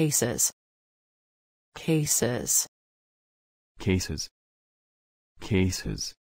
cases. Cases. Cases, cases,